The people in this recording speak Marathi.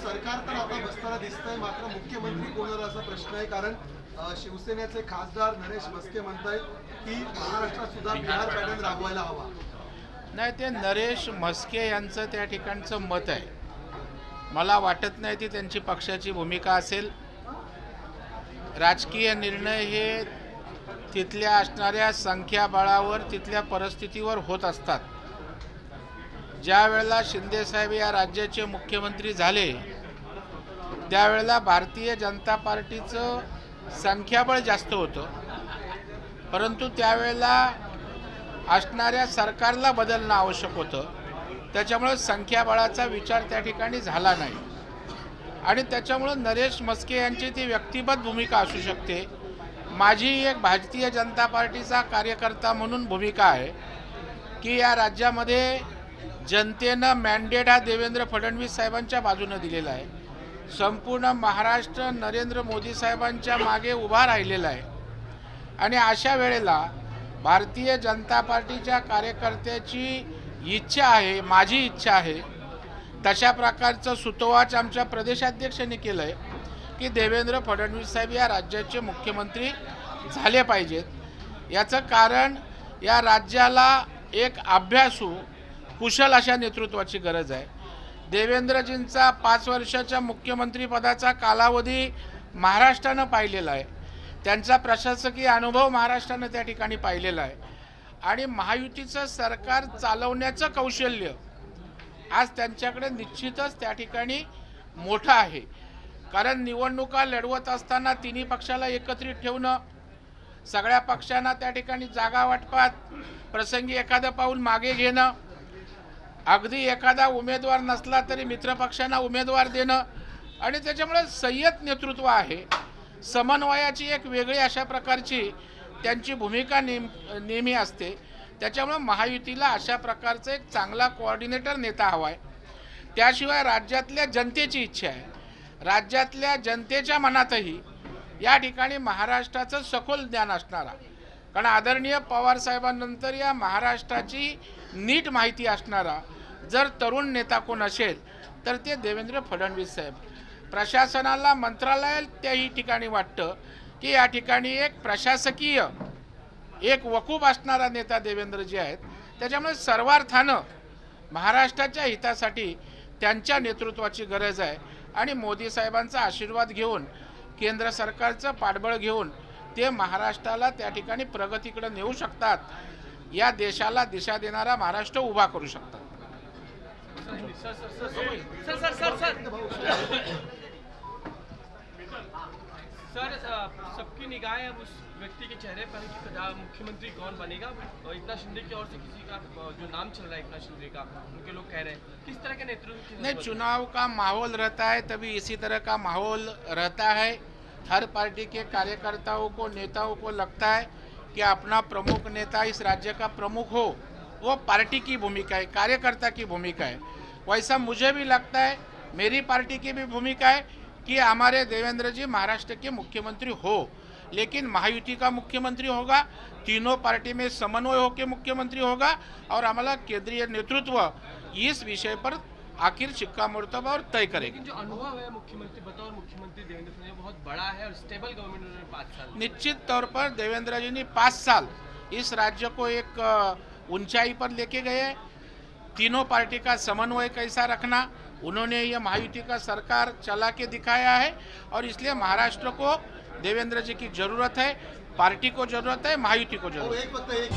सरकार तर आता बसताना दिसतंय. मात्र मुख्यमंत्री कोणाला असा प्रश्न आहे? कारण शिवसेनेचे खासदार नरेश बसके म्हणतायत की महाराष्ट्रात सुद्धा बिहार पॅटर्न राबवायला हवा. नाही ते नरेश म्हस्के यांचं त्या ठिकाणचं मत आहे. मला वाटत नाही ती त्यांची पक्षाची भूमिका असेल. राजकीय निर्णय हे तिथल्या असणाऱ्या संख्याबळावर तिथल्या परिस्थितीवर होत असतात. ज्या वेळेला शिंदेसाहेब या राज्याचे मुख्यमंत्री झाले त्यावेळेला भारतीय जनता पार्टीचं संख्याबळ जास्त होतं. परंतु त्यावेळेला असणाऱ्या सरकारला बदलणं आवश्यक होतं. त्याच्यामुळं संख्याबळाचा विचार त्या ठिकाणी झाला नाही. आणि त्याच्यामुळं नरेश मस्के यांची ती व्यक्तिगत भूमिका असू शकते. माझी एक भारतीय जनता पार्टीचा कार्यकर्ता म्हणून भूमिका आहे की या राज्यामध्ये जनतेनं मॅन्डेट हा देवेंद्र फडणवीस साहेबांच्या बाजूनं दिलेला आहे. संपूर्ण महाराष्ट्र नरेंद्र मोदी साहेबांच्या मागे उभा राहिलेला आहे. आणि अशा वेळेला भारतीय जनता पार्टीच्या कार्यकर्त्याची इच्छा आहे माझी इच्छा आहे तशा प्रकारचं सुतोवाच आमच्या प्रदेशाध्यक्षांनी केलं आहे की देवेंद्र फडणवीस साहेब या राज्याचे मुख्यमंत्री झाले पाहिजेत. याचं कारण या राज्याला एक अभ्यासू कुशल अशा नेतृत्वाची गरज आहे. देवेंद्रजींचा पाच वर्षाच्या मुख्यमंत्रीपदाचा कालावधी महाराष्ट्रानं पाहिलेला आहे. त्यांचा प्रशासकीय अनुभव महाराष्ट्रानं त्या ठिकाणी पाहिलेला आहे. आणि महायुतीचं सरकार चालवण्याचं कौशल्य आज त्यांच्याकडे निश्चितच त्या ठिकाणी मोठं आहे. कारण निवडणुका लढवत असताना तिन्ही पक्षाला एकत्रित ठेवणं सगळ्या पक्षांना त्या ठिकाणी जागा वाटपात प्रसंगी एखादं पाऊल मागे घेणं अगदी एखादा उमेदवार नसला तरी मित्रपक्षांना उमेदवार देणं आणि त्याच्यामुळे संयत नेतृत्व आहे. समन्वयाची एक वेगळी अशा प्रकारची त्यांची भूमिका नेम नेहमी असते. त्याच्यामुळं महायुतीला अशा प्रकारचा एक चांगला कोऑर्डिनेटर नेता हवा आहे त्याशिवाय राज्यातल्या जनतेची इच्छा आहे. राज्यातल्या जनतेच्या मनातही या ठिकाणी महाराष्ट्राचं सखोल ज्ञान असणारा कारण आदरणीय पवारसाहेबांनंतर या महाराष्ट्राची नीट माहिती असणारा जर तरुण नेता कोण असेल तर ते देवेंद्र फडणवीस साहेब. प्रशासनाला मंत्रालय त्याही ठिकाणी वाटतं की या ठिकाणी एक प्रशासकीय एक वकूब असणारा नेता देवेंद्रजी आहेत. त्याच्यामुळे सर्वार्थानं महाराष्ट्राच्या हितासाठी त्यांच्या नेतृत्वाची गरज आहे. आणि मोदी साहेबांचा आशीर्वाद घेऊन केंद्र सरकारचं पाठबळ घेऊन ते महाराष्ट्राला त्या ठिकाणी प्रगतीकडे नेऊ शकतात. या देशाला दिशा देणारा महाराष्ट्र उभा करू शकतात. Sir sir sir sir sir अ, सबकी निगाहें अब उस व्यक्ति के चेहरे पर है कि मुख्यमंत्री कौन बनेगा। अ, एकनाथ शिंदे की ओर से किसी का जो नाम चल रहा है एकनाथ शिंदे का उनके लोग कह रहे हैं। किस तरह के नेतृत्व नहीं चुनाव का माहौल रहता है तभी इसी तरह का माहौल रहता है। हर पार्टी के कार्यकर्ताओं को नेताओं को लगता है कि अपना प्रमुख नेता इस राज्य का प्रमुख हो। वो पार्टी की भूमिका है कार्यकर्ता की भूमिका है। वैसा मुझे भी लगता है मेरी पार्टी की भी भूमिका है कि हमारे देवेंद्र जी महाराष्ट्र के मुख्यमंत्री हो। लेकिन महायुति का मुख्यमंत्री होगा तीनों पार्टी में समन्वय होकर मुख्यमंत्री होगा और हमारा केंद्रीय नेतृत्व इस विषय पर आखिर सिक्का शिक्कामोर्तब और तय करेगी। जो अनुभव है मुख्यमंत्री बतौर मुख्यमंत्री देवेंद्र फडणवीस बहुत बड़ा है और स्टेबल गवर्नमेंट उन्होंने पाँच साल निश्चित तौर पर देवेंद्र जी ने पाँच साल इस राज्य को एक ऊंचाई पर लेके गए तीनों पार्टी का समन्वय कैसा रखना, उन्होंने ये महायुति का सरकार चला के दिखाया है और इसलिए महाराष्ट्र को देवेंद्र जी की ज़रूरत है, पार्टी को ज़रूरत है, महायुति को ज़रूरत है।